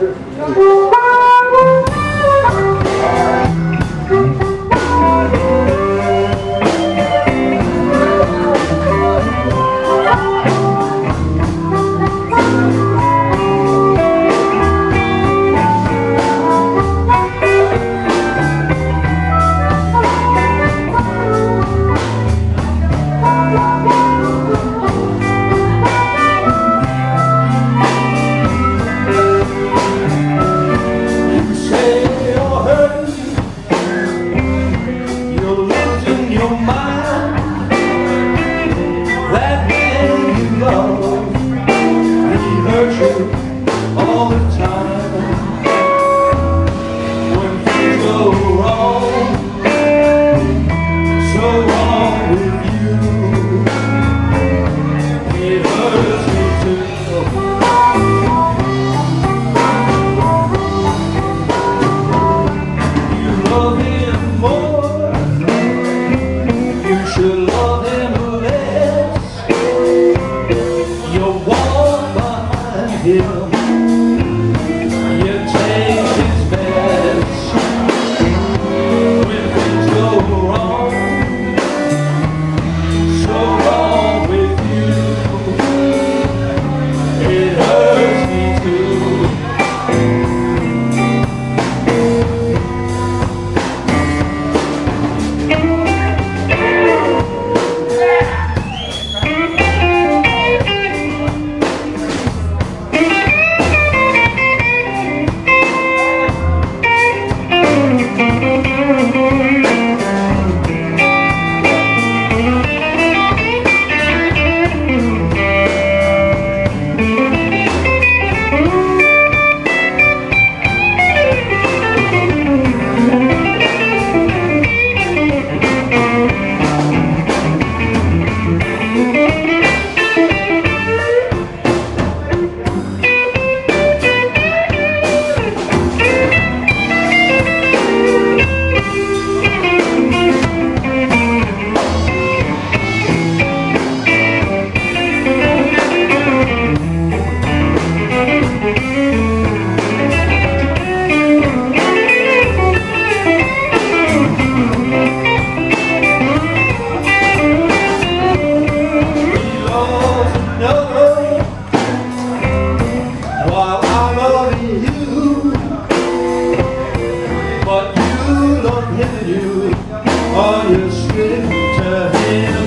Não.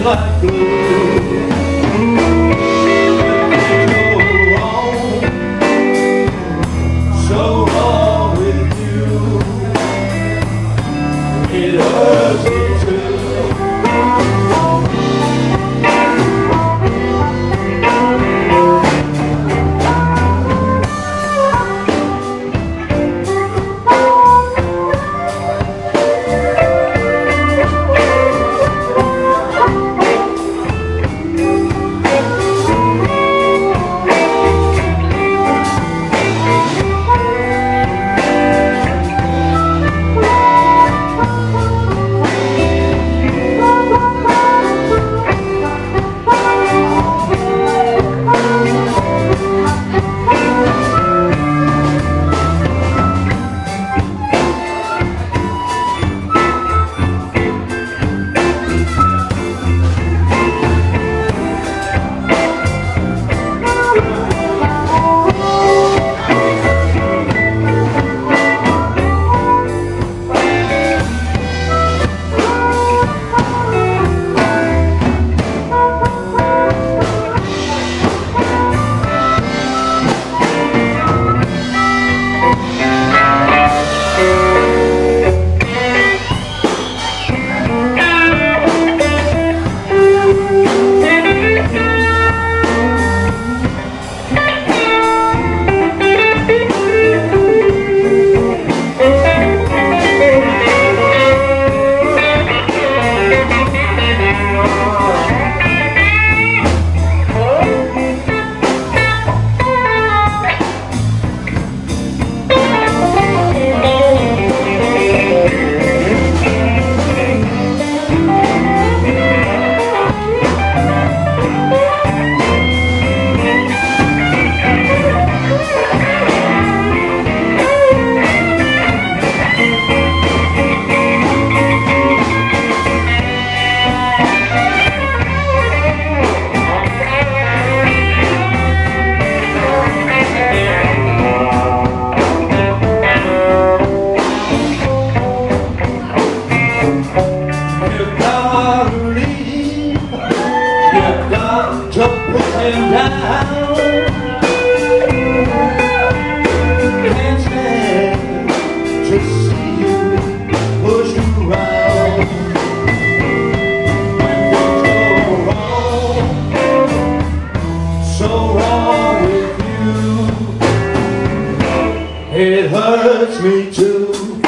like blue. So wrong with you. It hurts. down Can't stand to see you around When things go wrong So wrong with you It hurts me too.